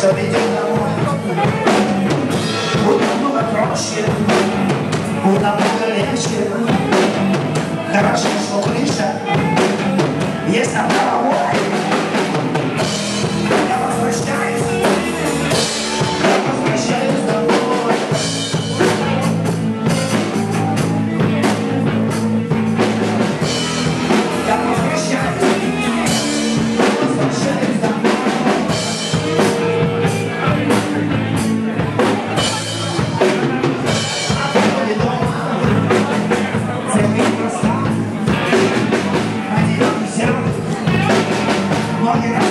что ведет домой Куда было проще, куда было легче Хорошо, что крыша есть над головой fucking